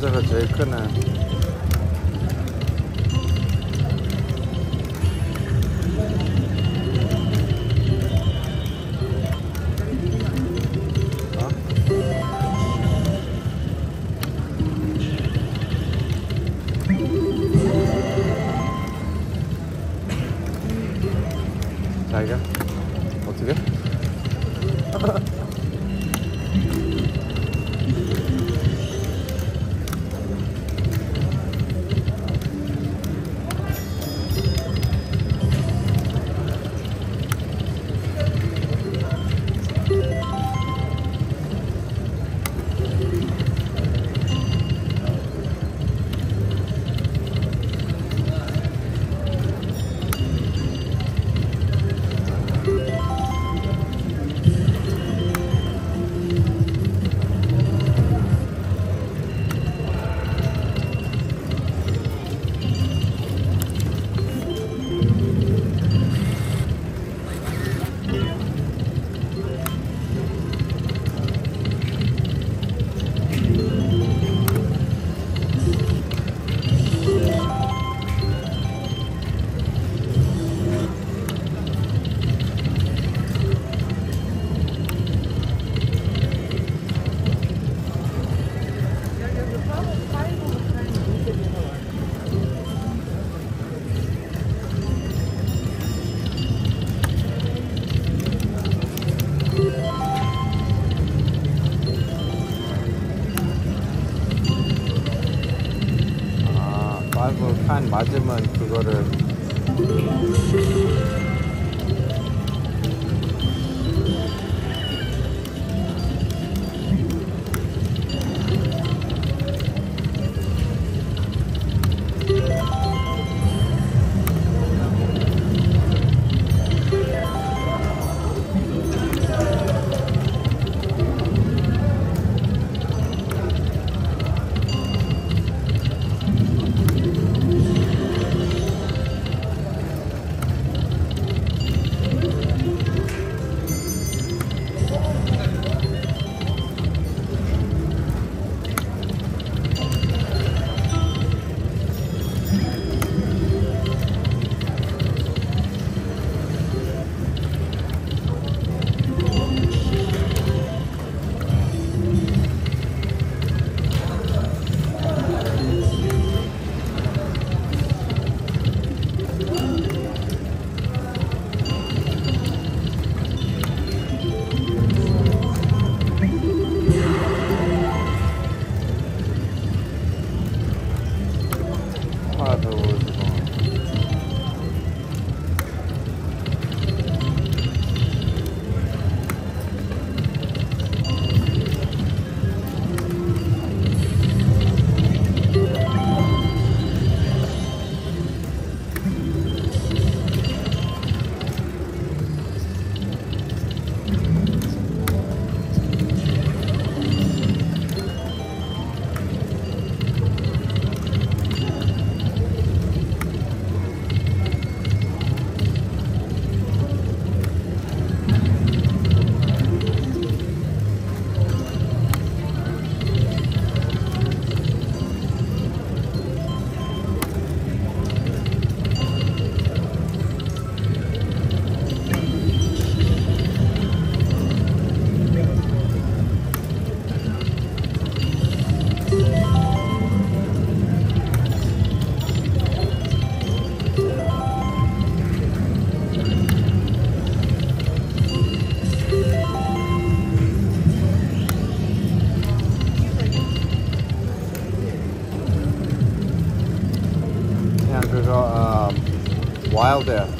这个捷克呢，啊，下一个，我这个，哈哈。out there.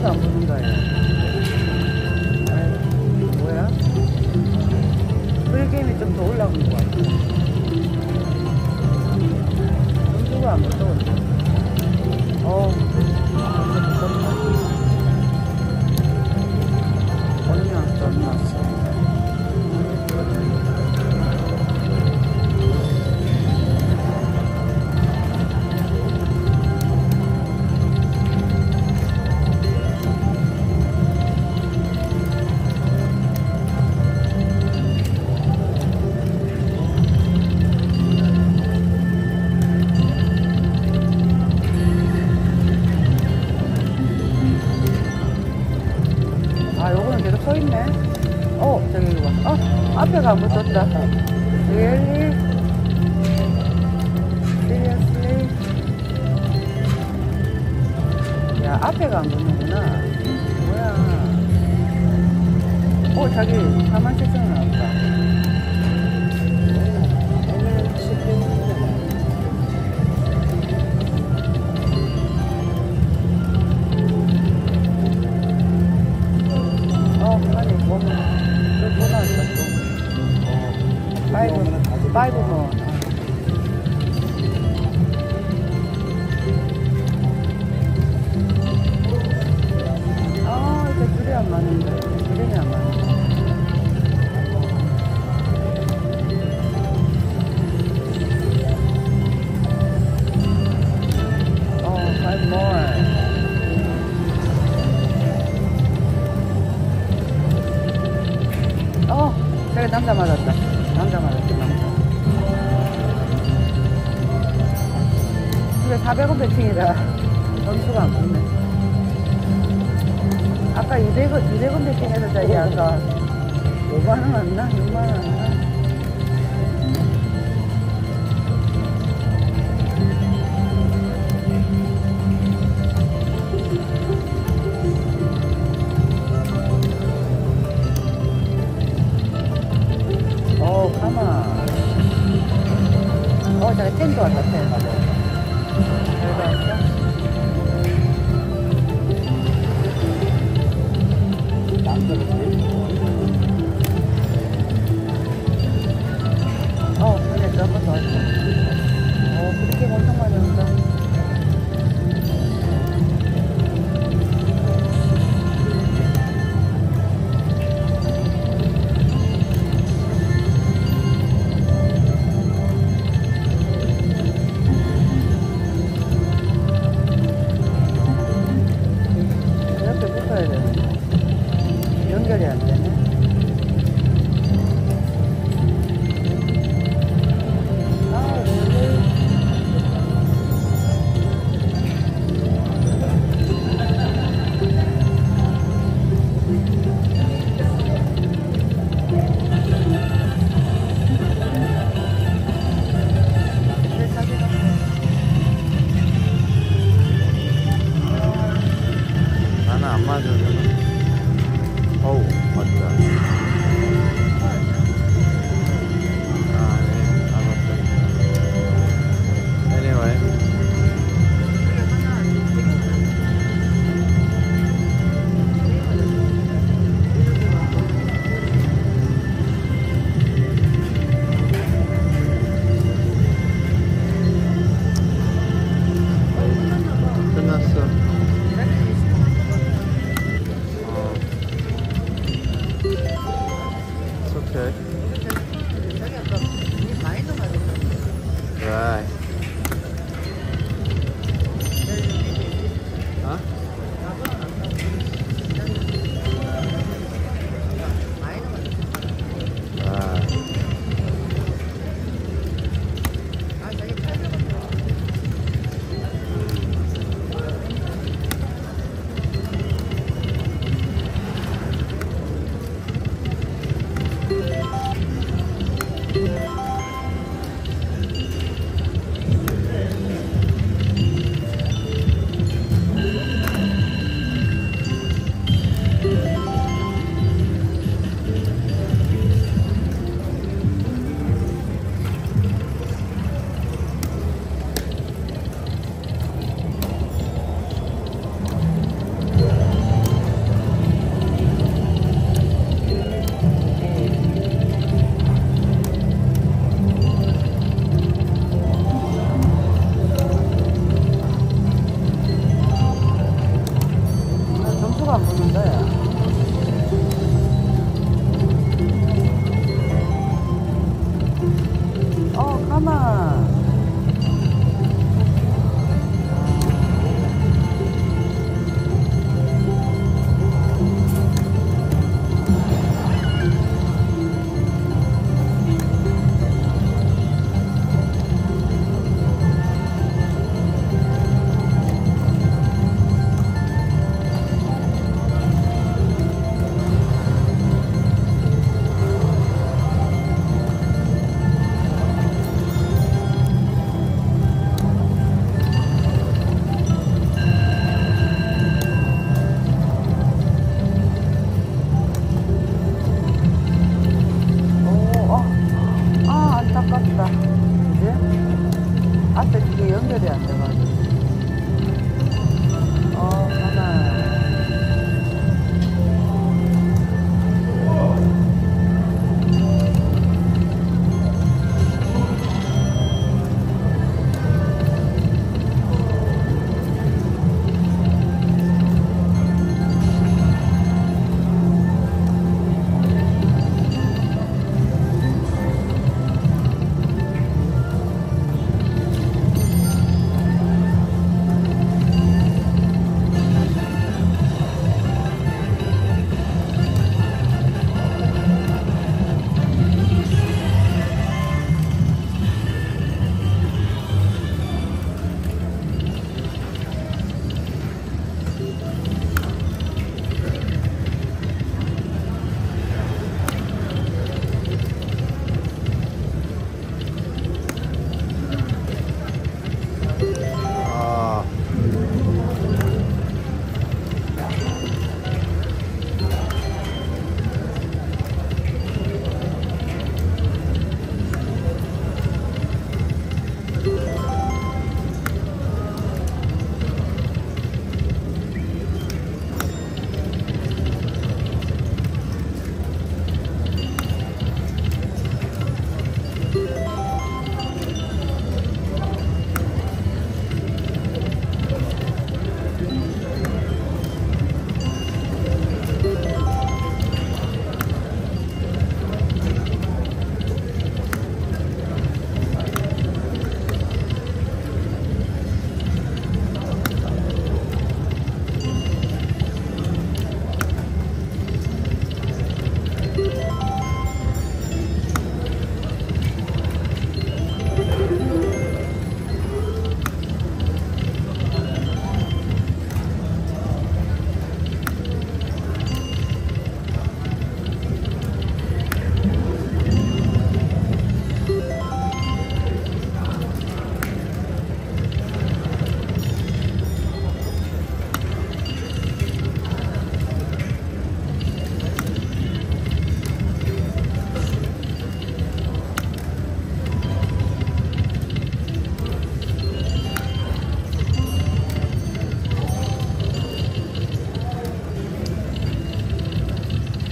ada pun enggak ya. Gue ya. Gue kayak macam tolong gue. Rambut. me